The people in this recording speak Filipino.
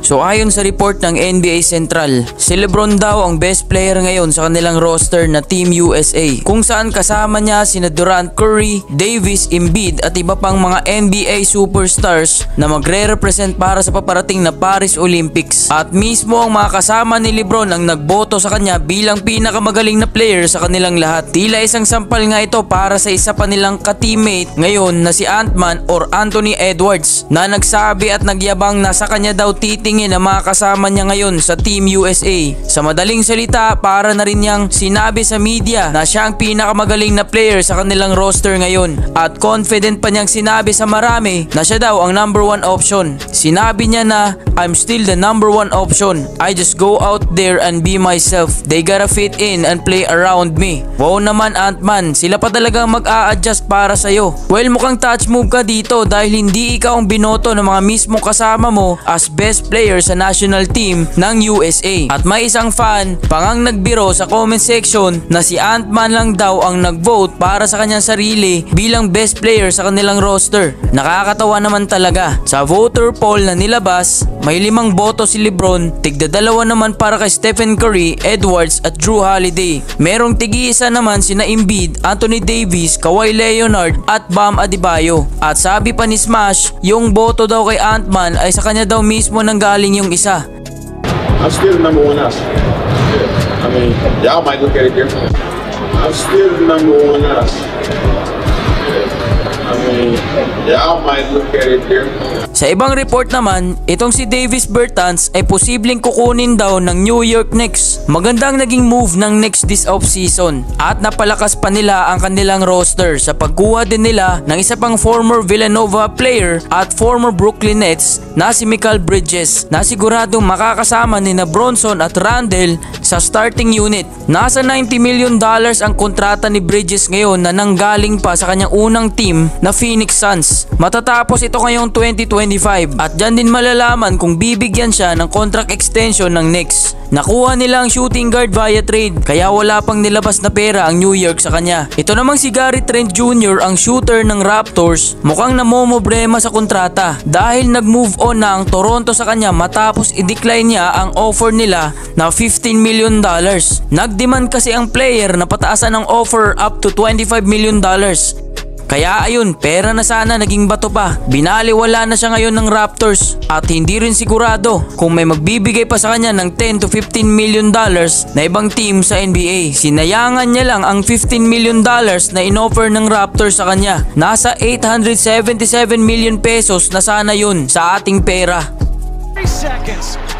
So ayon sa report ng NBA Central, si Lebron daw ang best player ngayon sa kanilang roster na Team USA kung saan kasama niya sina Durant, Curry, Davis, Embiid at iba pang mga NBA superstars na magre-represent para sa paparating na Paris Olympics. At mismo ang mga kasama ni Lebron ang nagboto sa kanya bilang pinakamagaling na player sa kanilang lahat. Tila isang sampal nga ito para sa isa pa nilang ka-teammate ngayon na si Ant-Man or Anthony Edwards na nagsabi at nagyabang na sa kanya daw titingin ang mga kasama niya ngayon sa Team USA. Sa madaling salita, para na rin niyang sinabi sa media na siya ang pinakamagaling na player sa kanilang roster ngayon at confident pa niyang sinabi sa marami na siya daw ang number one option. Sinabi niya na I'm still the number one option. I just go out there and be myself. They gotta fit in and play around me. Wow naman Ant-Man, sila pa talagang mag-a-adjust para sa'yo. Well mukhang touch move ka dito dahil hindi ikaw ang binoto ng mga mismo kasama mo as best player sa national team ng USA. At may isang fan pangang nagbiro sa comment section na si Ant-Man lang daw ang nag-vote para sa kanyang sarili bilang best player sa kanilang roster. Nakakatawa naman talaga. Sa voter poll na nilabas, may limang boto si Lebron, tigda dalawa naman para kay Stephen Curry, Edwards at Drew Holiday. Merong tigi-isa naman sina Embiid, Anthony Davis, Kawhi Leonard at Bam Adebayo. At sabi pa ni Smash, yung boto daw kay Ant-Man ay sa kanya daw mismo nanggaling yung isa. I'm still number one us. I mean, y'all might look at it different. I'm still number one us. I mean, y'all might look at it different. Sa ibang report naman, itong si Davis Bertans ay posibleng kukunin daw ng New York Knicks. Magandang naging move ng Knicks this offseason at napalakas pa nila ang kanilang roster sa pagkuha din nila ng isa pang former Villanova player at former Brooklyn Nets na si Michael Bridges na siguradong makakasama ni na Bronson at Randle sa starting unit. Nasa 90 million dollars ang kontrata ni Bridges ngayon na nanggaling pa sa kanyang unang team na Phoenix Suns. Matatapos ito ngayong 2025 at dyan din malalaman kung bibigyan siya ng contract extension ng Knicks. Nakuha nila ang shooting guard via trade kaya wala pang nilabas na pera ang New York sa kanya. Ito namang si Gary Trent Jr. ang shooter ng Raptors mukhang namomobrema sa kontrata dahil nag-move on na ang Toronto sa kanya matapos i-decline niya ang offer nila na 15 million dollars. Nagdemand kasi ang player na pataasan ang offer up to 25 million dollars. Kaya ayun, pera na sana naging bato pa. Binaliwala na siya ngayon ng Raptors at hindi rin sigurado kung may magbibigay pa sa kanya ng 10 to 15 million dollars na ibang team sa NBA. Sinayangan niya lang ang 15 million dollars na inoffer ng Raptors sa kanya. Nasa 877 million pesos na sana yun sa ating pera. 30 seconds.